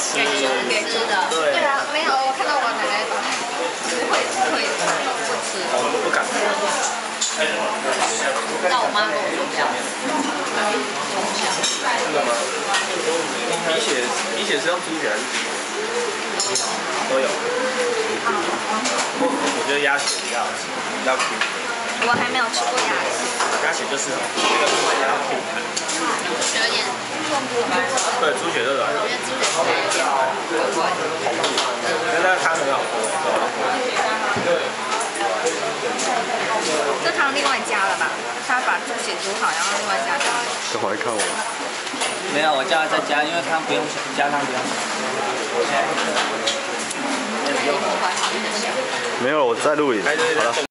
吃。给猪的。对对啊，没有，我看到我奶奶会会不吃，哦，不敢。但我妈跟我说不要。真的吗？鼻血鼻血是用猪血？都有。我我觉得鸭血比较好吃，比较 Q。我还没有吃过鸭血，鸭血就是那个猪血比较 Q 弹。有点，对，猪血是软的，因为猪血是有点但那个汤很好喝。另外加了吧？他把猪血煮好，然后另外加汤。干嘛看我？没有，我叫他再加，因为他不用加汤不用。没有，我在录影。哎对对对好了。